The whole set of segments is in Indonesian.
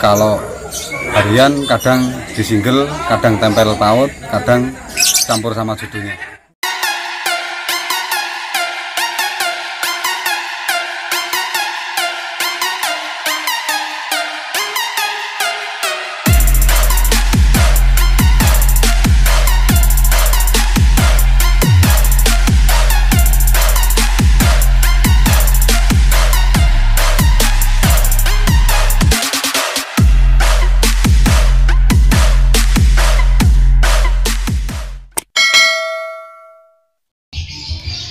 kalau harian kadang di single, kadang tempel paut, kadang campur sama judulnya.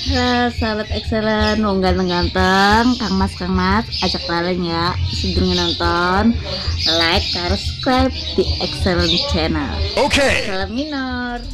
Halo sahabat excellent, mau ganteng-ganteng, Kang Mas Kang Mas, ajak kalian ya, sebelumnya nonton, like, subscribe di excellent channel. Oke. Okay. Salam minor.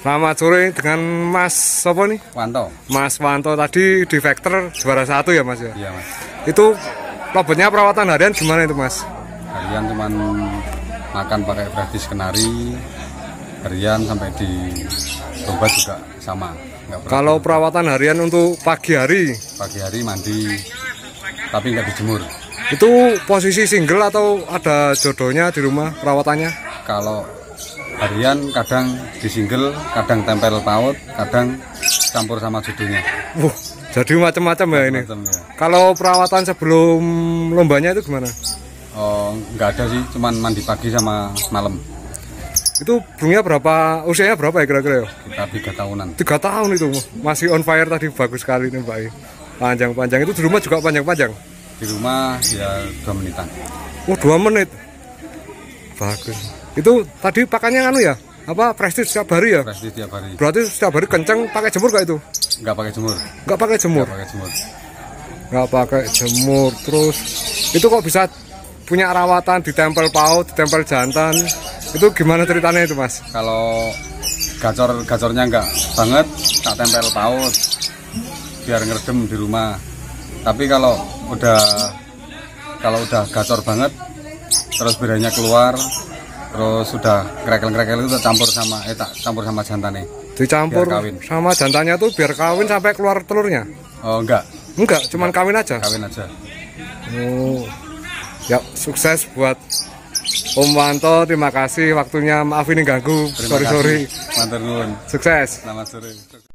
Selamat sore dengan Mas siapa nih? Wanto. Mas Wanto tadi di Vector juara satu ya Mas ya? Iya mas. Itu robotnya perawatan harian gimana itu Mas? Harian cuman makan pakai gratis kenari. Harian sampai di obat juga sama. Kalau perawatan harian untuk pagi hari pagi hari mandi, tapi nggak dijemur. itu posisi single atau ada jodohnya di rumah perawatannya? Kalau harian kadang disinggel, kadang tempel paut, kadang campur sama judunya. Wuh, jadi macam-macam ya ini. Ya. Kalau perawatan sebelum lombanya itu gimana? Oh, nggak ada sih, cuman mandi pagi sama malam. Itu burungnya berapa, usianya berapa ya kira-kira ya? Kita tiga tahunan. Tiga tahun itu masih on fire tadi bagus sekali nih Mbak. Panjang-panjang itu di rumah juga panjang-panjang. Di rumah ya dua menitan. Oh dua menit. Bagus. Itu tadi pakannya anu ya? Apa prestis setiap hari ya? Fresh tiap hari. Berarti setiap hari kenceng pakai jemur gak itu? Nggak pakai jemur. Nggak pakai jemur. Nggak pakai jemur. Nggak pakai jemur. Terus itu kok bisa punya rawatan di tempel paut, di tempel jantan. Itu gimana ceritanya itu mas? Kalau gacor gacornya nggak banget, tak tempel paut biar ngeredem di rumah. Tapi kalau udah kalau udah gacor banget, terus bedanya keluar, terus sudah krekel-krekel itu campur sama eh tak campur sama jantannya. Dicampur Biar kawin. sama jantannya tuh biar kawin sampai keluar telurnya? Oh enggak, Enggak, cuman kawin aja. kawin aja. Oh. Ya, sukses buat Om Wanto. Terima kasih waktunya. Maaf ini ganggu. Terima Sorry sorry. kasih. Matur nuwun. Sukses. Selamat sore.